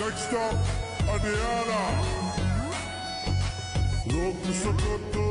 Next up, Adiana. रोक सको तो